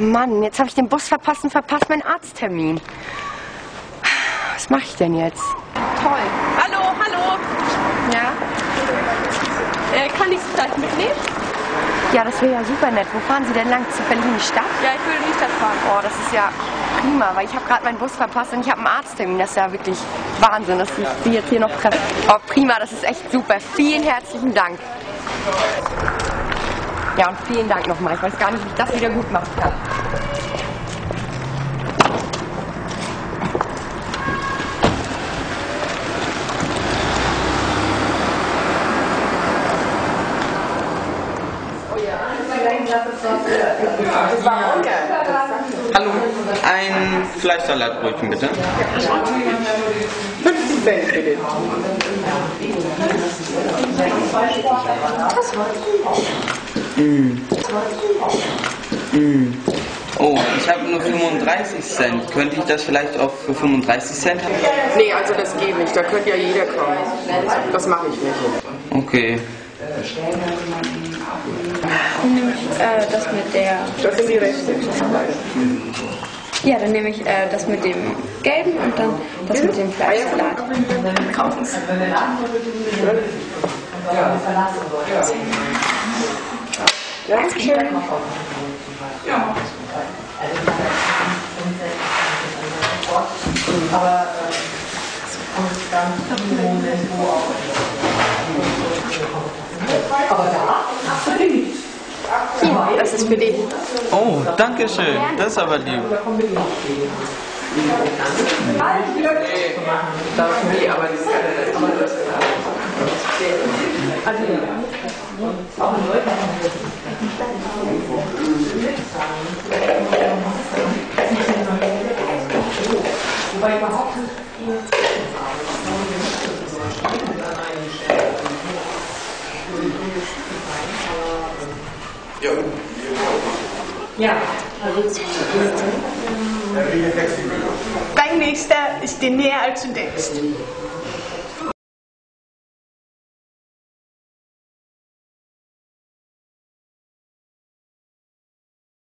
Mann, jetzt habe ich den Bus verpasst und verpasst meinen Arzttermin. Was mache ich denn jetzt? Toll. Hallo, hallo. Ja? Äh, kann ich Sie vielleicht mitnehmen? Ja, das wäre ja super nett. Wo fahren Sie denn lang? Zu Berlin Stadt? Ja, ich will in die Stadt fahren. Oh, das ist ja prima, weil ich habe gerade meinen Bus verpasst und ich habe einen Arzttermin. Das ist ja wirklich Wahnsinn, dass ich Sie jetzt hier noch treffe. Oh, prima, das ist echt super. Vielen herzlichen Dank. Ja, und vielen Dank nochmal. Ich weiß gar nicht, wie ich das wieder gut machen kann. Hallo, ein Fleischsalatbrötchen bitte. 50 Cent bitte. Oh, ich habe nur 35 Cent. Könnte ich das vielleicht auch für 35 Cent haben? Nee, also das geht nicht. Da könnte ja jeder kommen. Das mache ich nicht. Okay. Dann nehme ich äh, das mit der. Das sind die Rechte. Ja, dann nehme ich äh, das mit dem gelben und dann das mit dem Fleischsalat. Dankeschön. Hier, das ist für dich. Oh, danke schön. Das ist aber lieb. Das nee, aber das das Dein nächster ist dir näher als du denkst.